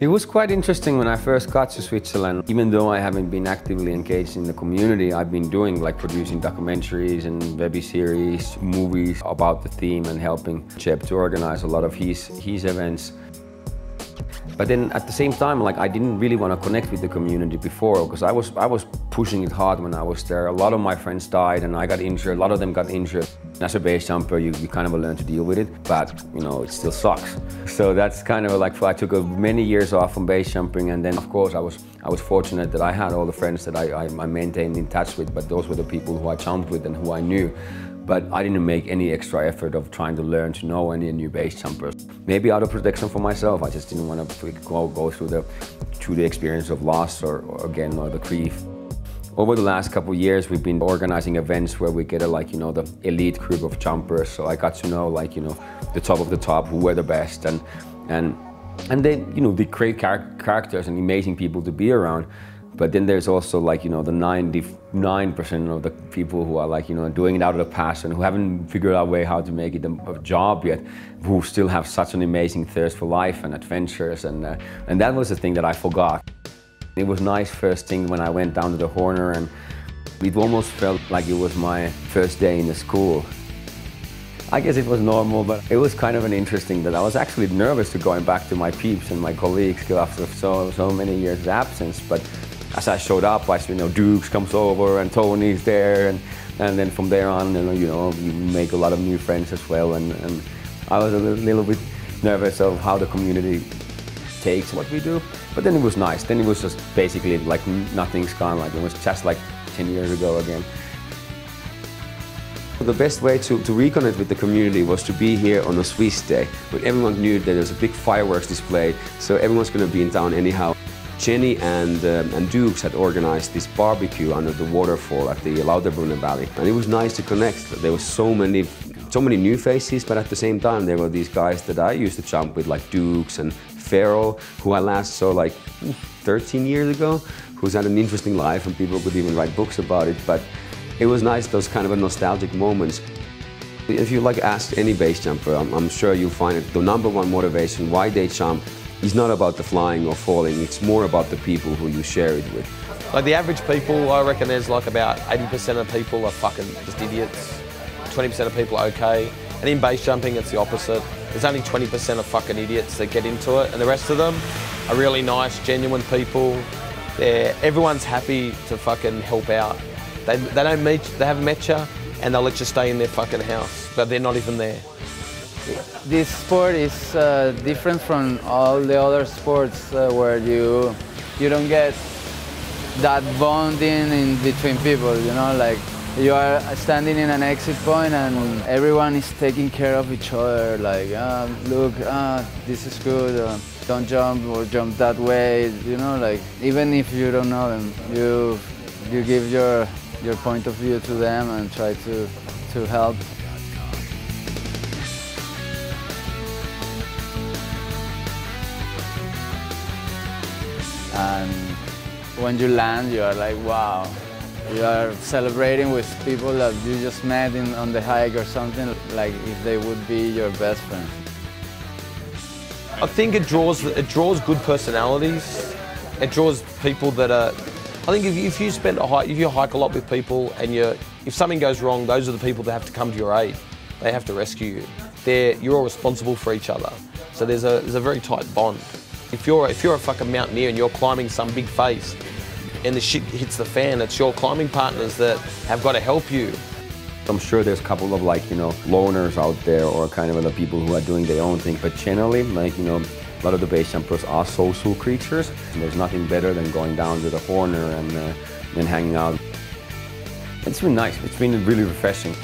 It was quite interesting when I first got to Switzerland. Even though I haven't been actively engaged in the community, I've been doing like producing documentaries and web series, movies about the theme and helping Jeb to organize a lot of his, his events. But then at the same time, like I didn't really want to connect with the community before because I was I was pushing it hard when I was there. A lot of my friends died and I got injured. A lot of them got injured. As a base jumper, you, you kind of learn to deal with it, but you know it still sucks. So that's kind of like I took many years off from base jumping, and then of course I was I was fortunate that I had all the friends that I, I, I maintained in touch with. But those were the people who I jumped with and who I knew but I didn't make any extra effort of trying to learn to know any new base jumpers. Maybe out of protection for myself, I just didn't want to go, go through the through the experience of loss or, or again or the grief. Over the last couple years, we've been organizing events where we get a like you know the elite group of jumpers. So I got to know like you know the top of the top, who were the best, and and and they you know the great char characters and amazing people to be around. But then there's also like, you know, the 99% of the people who are like, you know, doing it out of the passion, who haven't figured out a way how to make it a, job yet, who still have such an amazing thirst for life and adventures. And, uh, and that was the thing that I forgot. It was nice first thing when I went down to the Horner and it almost felt like it was my first day in the school. I guess it was normal, but it was kind of an interesting that I was actually nervous to going back to my peeps and my colleagues after so, so many years absence. But as I showed up, I you know Douggs comes over and Tony's there, and and then from there on, you know, you make a lot of new friends as well. And, and I was a little bit nervous of how the community takes what we do, but then it was nice. Then it was just basically like nothing's gone. Like it was just like 10 years ago again. The best way to, to reconnect with the community was to be here on a Swiss day, when everyone knew that there's a big fireworks display, so everyone's going to be in town anyhow. Jenny and, um, and Douggs had organized this barbecue under the waterfall at the Lauterbrunnen Valley. And it was nice to connect. There were so many, so many new faces, but at the same time, there were these guys that I used to jump with, like Douggs and Feral, who I last saw like 13 years ago, who's had an interesting life and people could even write books about it. But it was nice, those kind of nostalgic moments. If you like ask any base jumper, I'm, I'm sure you'll find it the number one motivation why they jump is not about the flying or falling, it's more about the people who you share it with. Like the average people, I reckon there's like about 80% of people are fucking just idiots. 20% of people are okay. And in base jumping, it's the opposite. There's only 20% of fucking idiots that get into it, and the rest of them are really nice, genuine people. They're, everyone's happy to fucking help out. They, they don't meet, they haven't met you, and they'll let you stay in their fucking house, but they're not even there. This sport is uh, different from all the other sports uh, where you you don't get that bonding in between people. You know, like you are standing in an exit point and everyone is taking care of each other. Like, uh, look, uh, this is good. Uh, don't jump or jump that way. You know, like even if you don't know them, you you give your your point of view to them and try to to help. And when you land, you are like, wow. You are celebrating with people that you just met in, on the hike or something, like if they would be your best friend. I think it draws, it draws good personalities. It draws people that are, I think if, if you spend a hike, if you hike a lot with people and you if something goes wrong, those are the people that have to come to your aid. They have to rescue you. They're, you're all responsible for each other. So there's a, there's a very tight bond. If you're, if you're a fucking mountaineer and you're climbing some big face and the shit hits the fan, it's your climbing partners that have got to help you. I'm sure there's a couple of like, you know, loners out there or kind of other people who are doing their own thing, but generally, like, you know, a lot of the base jumpers are social creatures. And there's nothing better than going down to the corner and, uh, hanging out. It's been nice. It's been really refreshing.